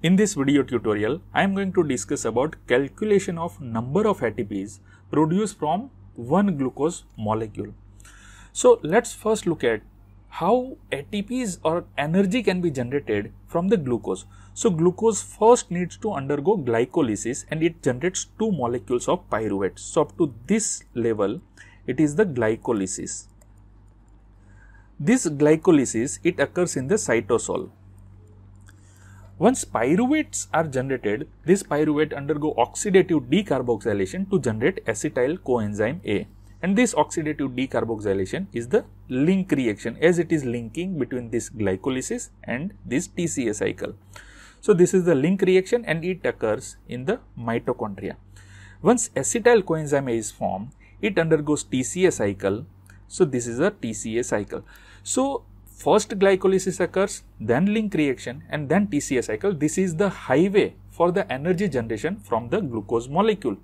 In this video tutorial, I am going to discuss about calculation of number of ATPs produced from one glucose molecule. So let's first look at how ATPs or energy can be generated from the glucose. So glucose first needs to undergo glycolysis and it generates two molecules of pyruvate. So up to this level, it is the glycolysis. This glycolysis, it occurs in the cytosol. Once pyruvates are generated, this pyruvate undergo oxidative decarboxylation to generate acetyl coenzyme A. And this oxidative decarboxylation is the link reaction as it is linking between this glycolysis and this TCA cycle. So, this is the link reaction and it occurs in the mitochondria. Once acetyl coenzyme A is formed, it undergoes TCA cycle. So, this is a TCA cycle. So, first glycolysis occurs, then link reaction and then TCA cycle. This is the highway for the energy generation from the glucose molecule.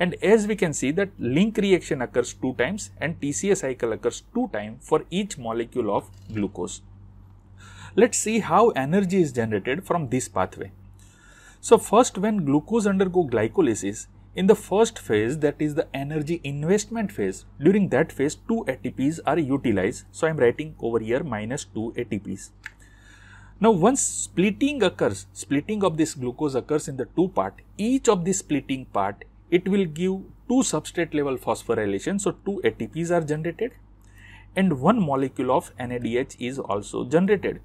And as we can see that link reaction occurs two times and TCA cycle occurs two times for each molecule of glucose. Let's see how energy is generated from this pathway. So first when glucose undergo glycolysis, in the first phase that is the energy investment phase, during that phase 2 ATPs are utilized. So I am writing over here minus 2 ATPs. Now once splitting occurs, splitting of this glucose occurs in the two part, each of this splitting part it will give two substrate level phosphorylation. So, two ATPs are generated and one molecule of NADH is also generated.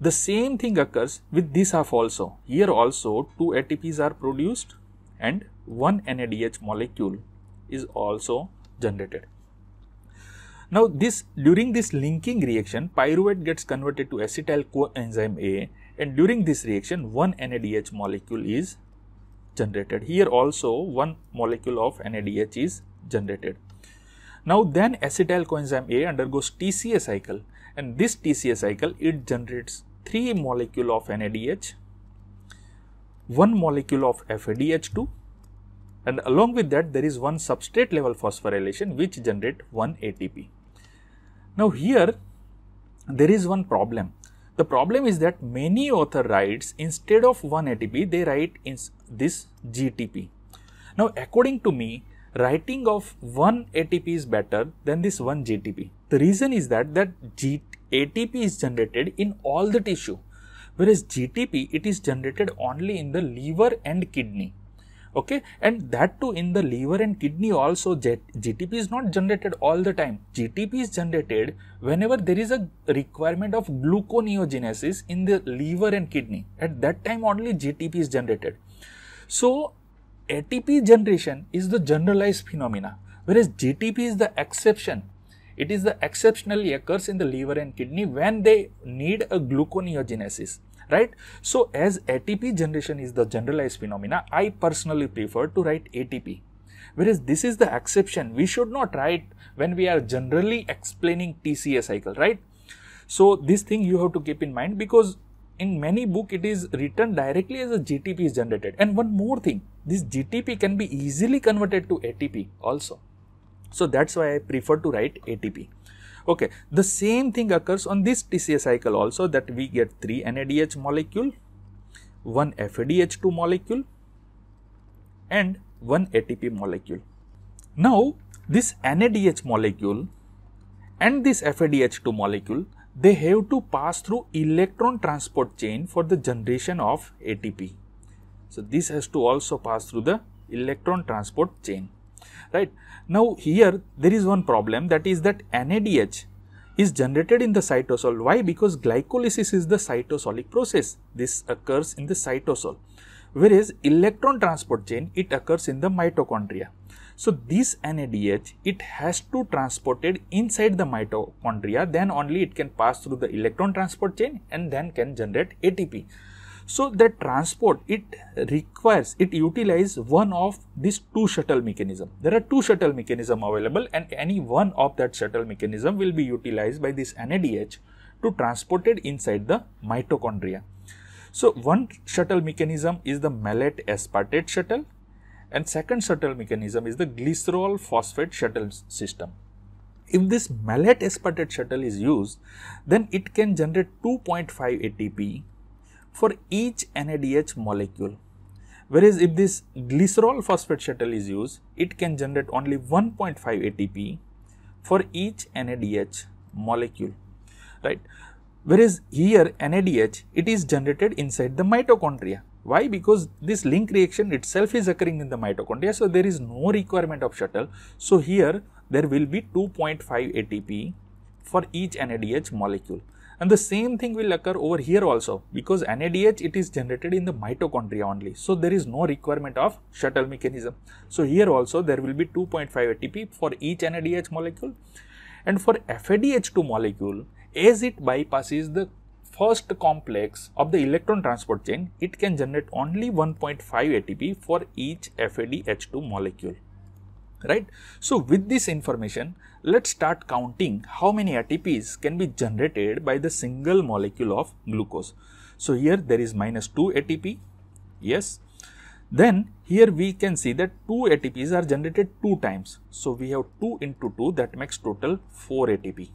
The same thing occurs with this half also. Here also two ATPs are produced and one NADH molecule is also generated. Now this during this linking reaction pyruvate gets converted to acetyl coenzyme A and during this reaction one NADH molecule is generated. Here also one molecule of NADH is generated. Now then acetyl coenzyme A undergoes TCA cycle and this TCA cycle it generates 3 molecule of NADH, 1 molecule of FADH2 and along with that there is one substrate level phosphorylation which generate 1 ATP. Now here there is one problem the problem is that many author writes instead of 1 ATP, they write in this GTP. Now, according to me, writing of 1 ATP is better than this 1 GTP. The reason is that that G ATP is generated in all the tissue, whereas GTP it is generated only in the liver and kidney okay? And that too in the liver and kidney also gtp is not generated all the time. Gtp is generated whenever there is a requirement of gluconeogenesis in the liver and kidney. At that time only gtp is generated. So atp generation is the generalized phenomena whereas gtp is the exception. It is the exceptionally occurs in the liver and kidney when they need a gluconeogenesis right? So as ATP generation is the generalized phenomena, I personally prefer to write ATP. Whereas this is the exception, we should not write when we are generally explaining TCA cycle, right? So this thing you have to keep in mind because in many book it is written directly as a GTP is generated. And one more thing, this GTP can be easily converted to ATP also. So that's why I prefer to write ATP. Okay, the same thing occurs on this TCA cycle also that we get 3 NADH molecule, 1 FADH2 molecule and 1 ATP molecule. Now, this NADH molecule and this FADH2 molecule they have to pass through electron transport chain for the generation of ATP. So, this has to also pass through the electron transport chain right. Now here there is one problem that is that NADH is generated in the cytosol. Why? Because glycolysis is the cytosolic process. This occurs in the cytosol. Whereas electron transport chain, it occurs in the mitochondria. So this NADH, it has to transported inside the mitochondria, then only it can pass through the electron transport chain and then can generate ATP. So that transport it requires it utilize one of these two shuttle mechanism. There are two shuttle mechanism available and any one of that shuttle mechanism will be utilized by this NADH to transport it inside the mitochondria. So one shuttle mechanism is the malate aspartate shuttle and second shuttle mechanism is the glycerol phosphate shuttle system. If this malate aspartate shuttle is used, then it can generate 2.5 ATP for each NADH molecule. Whereas if this glycerol phosphate shuttle is used, it can generate only 1.5 ATP for each NADH molecule, right? Whereas here NADH, it is generated inside the mitochondria. Why? Because this link reaction itself is occurring in the mitochondria, so there is no requirement of shuttle. So here there will be 2.5 ATP for each NADH molecule. And the same thing will occur over here also because NADH it is generated in the mitochondria only. So there is no requirement of shuttle mechanism. So here also there will be 2.5 ATP for each NADH molecule. And for FADH2 molecule, as it bypasses the first complex of the electron transport chain, it can generate only 1.5 ATP for each FADH2 molecule right. So, with this information, let us start counting how many ATPs can be generated by the single molecule of glucose. So, here there is minus 2 ATP, yes. Then here we can see that 2 ATPs are generated 2 times. So, we have 2 into 2 that makes total 4 ATP.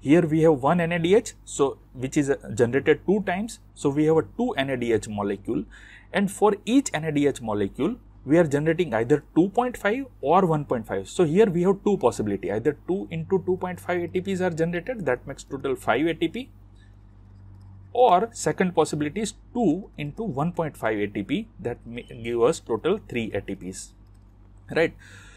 Here we have one NADH, so which is uh, generated 2 times. So, we have a 2 NADH molecule and for each NADH molecule we are generating either 2.5 or 1.5. So here we have two possibility either 2 into 2.5 ATPs are generated that makes total 5 ATP or second possibility is 2 into 1.5 ATP that give us total 3 ATPs right.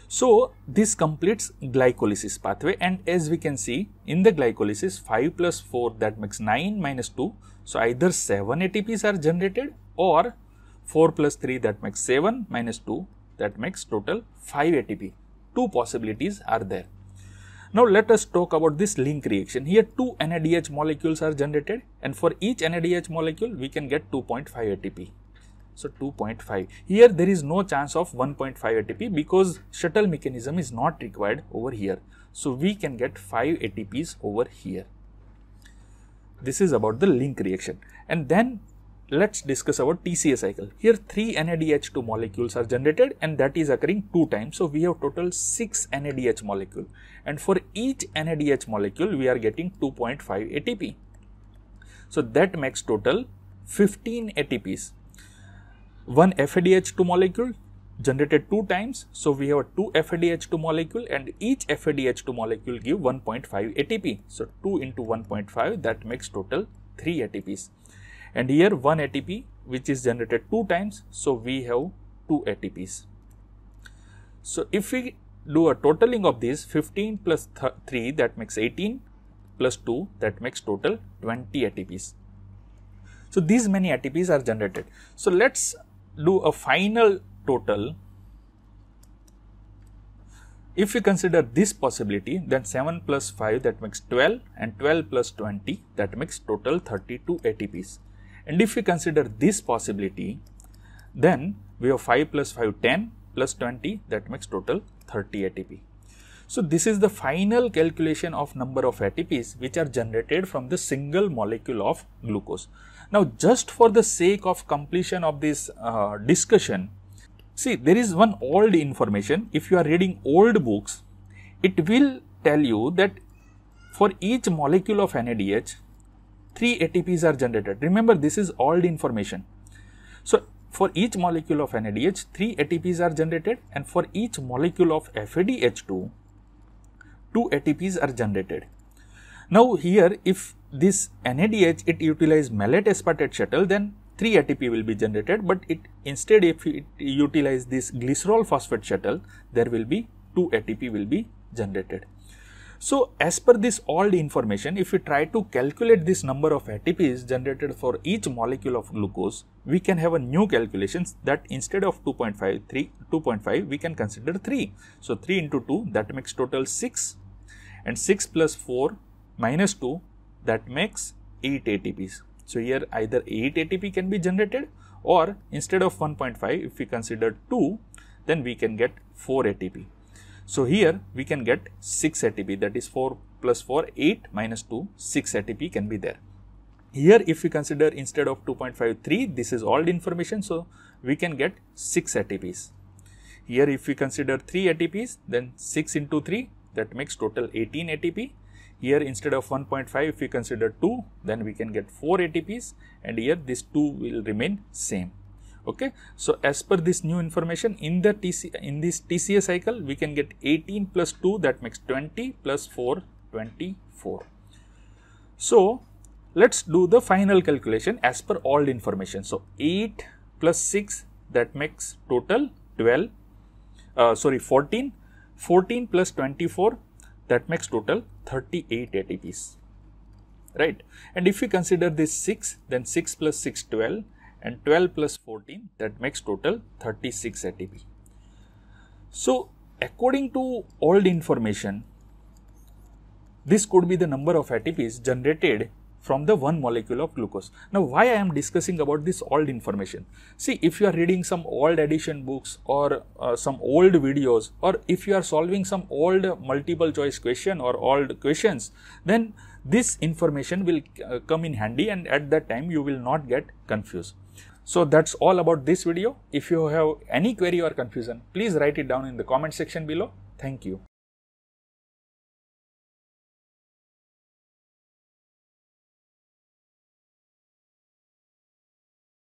So this completes glycolysis pathway and as we can see in the glycolysis 5 plus 4 that makes 9 minus 2. So either 7 ATPs are generated or 4 plus 3 that makes 7 minus 2 that makes total 5 ATP. Two possibilities are there. Now let us talk about this link reaction. Here two NADH molecules are generated and for each NADH molecule we can get 2.5 ATP. So 2.5. Here there is no chance of 1.5 ATP because shuttle mechanism is not required over here. So we can get 5 ATPs over here. This is about the link reaction. And then let's discuss about TCA cycle. Here three NADH2 molecules are generated and that is occurring two times. So we have total six NADH molecule and for each NADH molecule we are getting 2.5 ATP. So that makes total 15 ATPs. One FADH2 molecule generated two times. So we have two FADH2 molecule and each FADH2 molecule give 1.5 ATP. So 2 into 1.5 that makes total 3 ATPs and here 1 ATP which is generated 2 times. So, we have 2 ATPs. So, if we do a totaling of these 15 plus 3 that makes 18 plus 2 that makes total 20 ATPs. So, these many ATPs are generated. So, let us do a final total. If we consider this possibility then 7 plus 5 that makes 12 and 12 plus 20 that makes total 32 ATPs. And if we consider this possibility, then we have 5 plus 5 10 plus 20 that makes total 30 ATP. So, this is the final calculation of number of ATPs which are generated from the single molecule of glucose. Now, just for the sake of completion of this uh, discussion, see there is one old information if you are reading old books, it will tell you that for each molecule of NADH 3 ATPs are generated. Remember, this is all the information. So, for each molecule of NADH, 3 ATPs are generated and for each molecule of FADH2, 2 ATPs are generated. Now, here if this NADH it utilize malate aspartate shuttle, then 3 ATP will be generated, but it instead if it utilize this glycerol phosphate shuttle, there will be 2 ATP will be generated. So, as per this the information, if we try to calculate this number of ATPs generated for each molecule of glucose, we can have a new calculations that instead of 2.5, 3, 2.5, we can consider 3. So, 3 into 2 that makes total 6 and 6 plus 4 minus 2 that makes 8 ATPs. So, here either 8 ATP can be generated or instead of 1.5, if we consider 2, then we can get 4 ATP. So, here we can get 6 ATP that is 4 plus 4 8 minus 2 6 ATP can be there. Here if we consider instead of 2.53 this is all the information. So, we can get 6 ATPs. Here if we consider 3 ATPs then 6 into 3 that makes total 18 ATP. here instead of 1.5 if we consider 2 then we can get 4 ATPs and here this 2 will remain same okay? So as per this new information in the TC in this TCA cycle we can get 18 plus 2 that makes 20 plus 4 24 so let's do the final calculation as per all information. So 8 plus 6 that makes total 12 uh, sorry 14 14 plus 24 that makes total 38 ATPs right? And if we consider this 6 then 6 plus 6 12 and 12 plus 14 that makes total 36 ATP. So according to old information this could be the number of ATPs generated from the one molecule of glucose. Now, why I am discussing about this old information? See, if you are reading some old edition books or uh, some old videos or if you are solving some old multiple choice question or old questions, then this information will uh, come in handy and at that time you will not get confused. So that's all about this video. If you have any query or confusion, please write it down in the comment section below. Thank you.